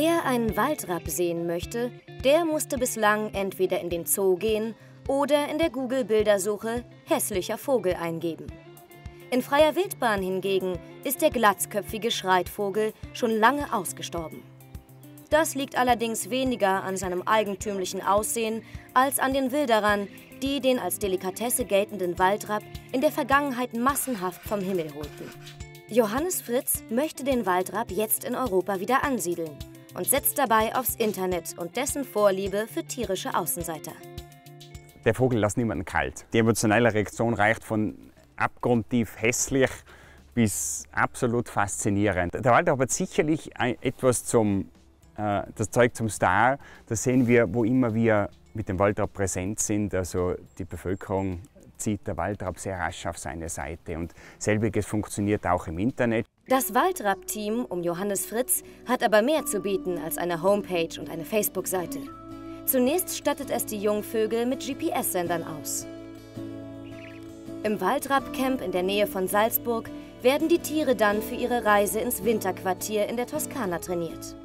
Wer einen Waldrapp sehen möchte, der musste bislang entweder in den Zoo gehen oder in der Google-Bildersuche hässlicher Vogel eingeben. In freier Wildbahn hingegen ist der glatzköpfige Schreitvogel schon lange ausgestorben. Das liegt allerdings weniger an seinem eigentümlichen Aussehen als an den Wilderern, die den als Delikatesse geltenden Waldrapp in der Vergangenheit massenhaft vom Himmel holten. Johannes Fritz möchte den Waldrapp jetzt in Europa wieder ansiedeln und setzt dabei aufs Internet und dessen Vorliebe für tierische Außenseiter. Der Vogel lässt niemanden kalt. Die emotionale Reaktion reicht von abgrundtief hässlich bis absolut faszinierend. Der Waldrapp hat sicherlich etwas zum, äh, das Zeug zum Star. Das sehen wir, wo immer wir mit dem Waldrapp präsent sind. Also die Bevölkerung zieht der Waldrapp sehr rasch auf seine Seite. Und selbiges funktioniert auch im Internet. Das Waldrapp-Team um Johannes Fritz hat aber mehr zu bieten als eine Homepage und eine Facebook-Seite. Zunächst stattet es die Jungvögel mit GPS-Sendern aus. Im Waldrapp-Camp in der Nähe von Salzburg werden die Tiere dann für ihre Reise ins Winterquartier in der Toskana trainiert.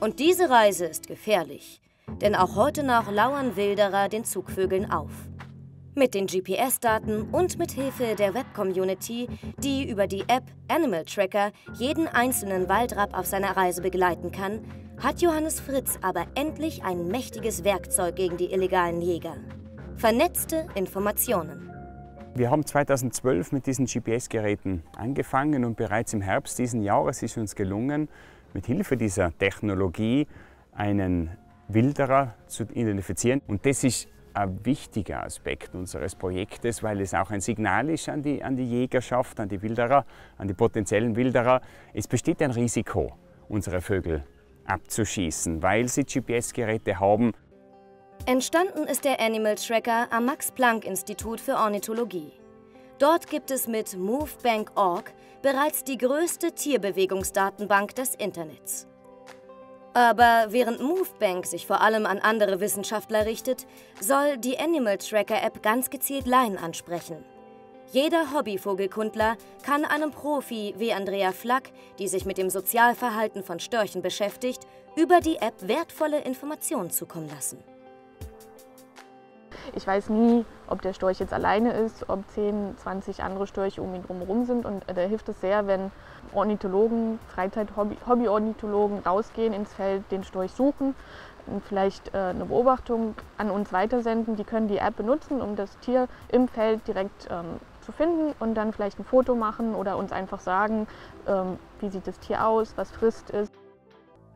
Und diese Reise ist gefährlich, denn auch heute noch lauern Wilderer den Zugvögeln auf. Mit den GPS-Daten und mit Hilfe der Web-Community, die über die App Animal Tracker jeden einzelnen Waldrapp auf seiner Reise begleiten kann, hat Johannes Fritz aber endlich ein mächtiges Werkzeug gegen die illegalen Jäger. Vernetzte Informationen. Wir haben 2012 mit diesen GPS-Geräten angefangen und bereits im Herbst diesen Jahres ist uns gelungen, mit Hilfe dieser Technologie einen Wilderer zu identifizieren. Und das ist ein wichtiger Aspekt unseres Projektes, weil es auch ein Signal ist an die, an die Jägerschaft, an die Wilderer, an die potenziellen Wilderer. Es besteht ein Risiko, unsere Vögel abzuschießen, weil sie GPS-Geräte haben. Entstanden ist der Animal Tracker am Max-Planck-Institut für Ornithologie. Dort gibt es mit MoveBank.org bereits die größte Tierbewegungsdatenbank des Internets. Aber während MoveBank sich vor allem an andere Wissenschaftler richtet, soll die Animal Tracker App ganz gezielt Laien ansprechen. Jeder Hobbyvogelkundler kann einem Profi wie Andrea Flack, die sich mit dem Sozialverhalten von Störchen beschäftigt, über die App wertvolle Informationen zukommen lassen. Ich weiß nie, ob der Storch jetzt alleine ist, ob 10, 20 andere Störche um ihn drumherum sind. Und da hilft es sehr, wenn Ornithologen, Freizeit-Hobby-Ornithologen rausgehen ins Feld, den Storch suchen, vielleicht äh, eine Beobachtung an uns weitersenden. Die können die App benutzen, um das Tier im Feld direkt ähm, zu finden und dann vielleicht ein Foto machen oder uns einfach sagen, ähm, wie sieht das Tier aus, was frisst es.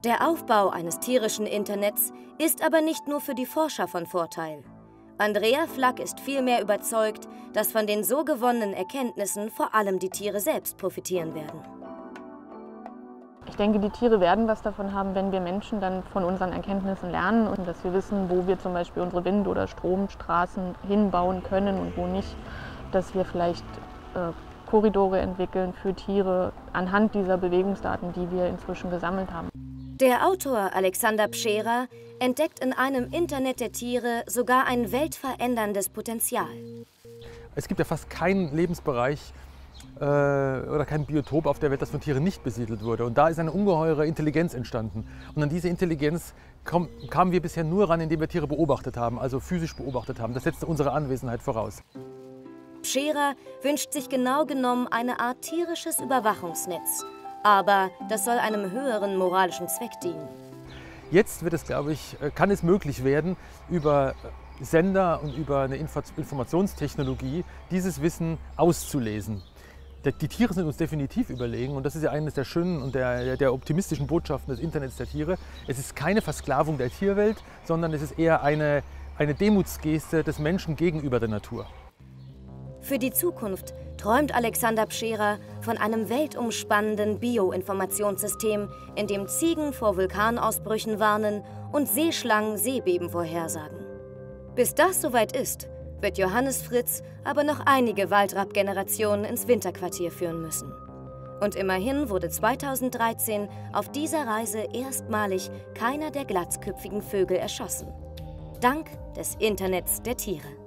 Der Aufbau eines tierischen Internets ist aber nicht nur für die Forscher von Vorteil. Andrea Flack ist vielmehr überzeugt, dass von den so gewonnenen Erkenntnissen vor allem die Tiere selbst profitieren werden. Ich denke, die Tiere werden was davon haben, wenn wir Menschen dann von unseren Erkenntnissen lernen und dass wir wissen, wo wir zum Beispiel unsere Wind- oder Stromstraßen hinbauen können und wo nicht. Dass wir vielleicht äh, Korridore entwickeln für Tiere anhand dieser Bewegungsdaten, die wir inzwischen gesammelt haben. Der Autor Alexander Pschera entdeckt in einem Internet der Tiere sogar ein weltveränderndes Potenzial. Es gibt ja fast keinen Lebensbereich äh, oder kein Biotop auf der Welt, das von Tieren nicht besiedelt wurde. Und da ist eine ungeheure Intelligenz entstanden. Und an diese Intelligenz kam, kamen wir bisher nur ran, indem wir Tiere beobachtet haben, also physisch beobachtet haben. Das setzte unsere Anwesenheit voraus. Pschera wünscht sich genau genommen eine Art tierisches Überwachungsnetz aber das soll einem höheren moralischen Zweck dienen. Jetzt wird es, glaube ich, äh, kann es möglich werden, über äh, Sender und über eine Informationstechnologie dieses Wissen auszulesen. Die Tiere sind uns definitiv überlegen und das ist ja eines der schönen und der, der, optimistischen Botschaften des Internets der Tiere. Es ist keine Versklavung der Tierwelt, sondern es ist eher eine, eine Demutsgeste des Menschen gegenüber der Natur. Für die Zukunft träumt Alexander Pscherer von einem weltumspannenden Bioinformationssystem, in dem Ziegen vor Vulkanausbrüchen warnen und Seeschlangen Seebeben vorhersagen. Bis das soweit ist, wird Johannes Fritz aber noch einige Waldrapp-Generationen ins Winterquartier führen müssen. Und immerhin wurde 2013 auf dieser Reise erstmalig keiner der glatzköpfigen Vögel erschossen. Dank des Internets der Tiere.